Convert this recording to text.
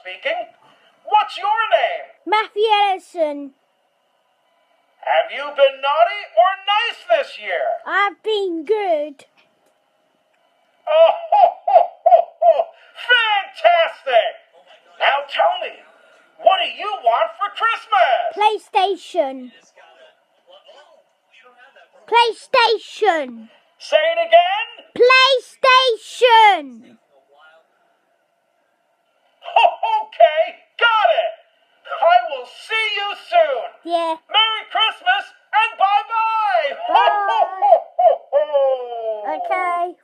speaking. What's your name? Matthew Ellison. Have you been naughty or nice this year? I've been good. Oh, ho, ho, ho, ho. fantastic! Now tell me, what do you want for Christmas? PlayStation. PlayStation. Say it again. PlayStation. see you soon. Yeah. Merry Christmas and bye-bye. Bye. Ho, ho, ho, ho, ho. Okay.